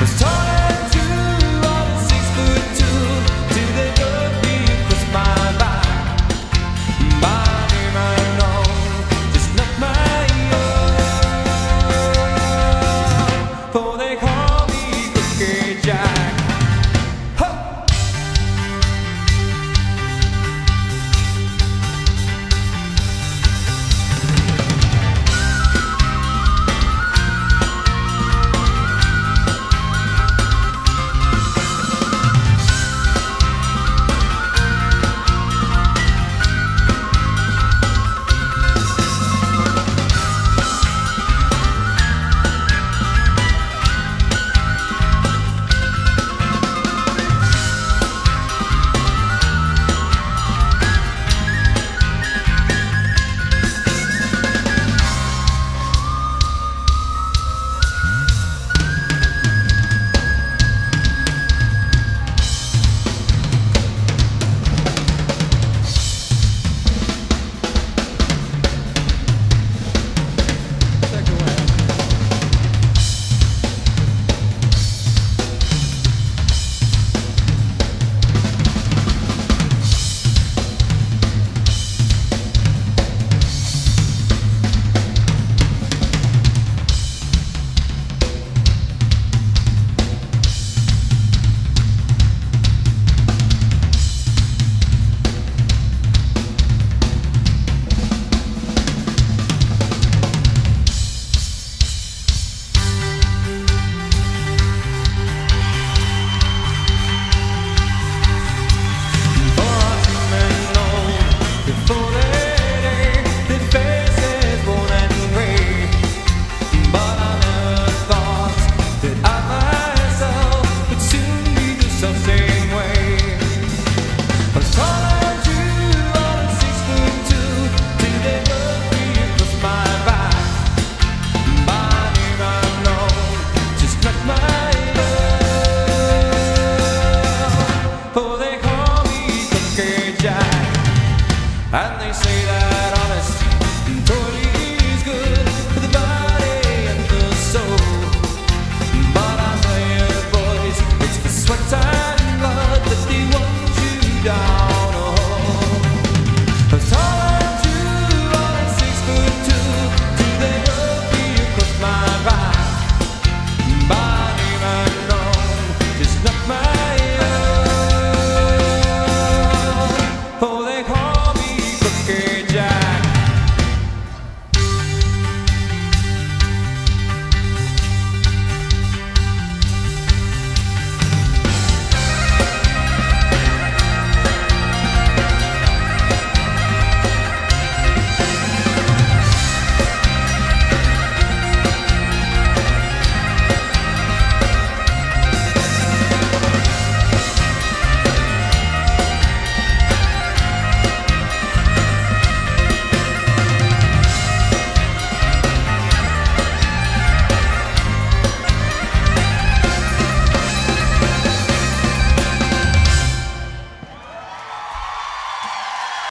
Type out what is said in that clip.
it's time they say that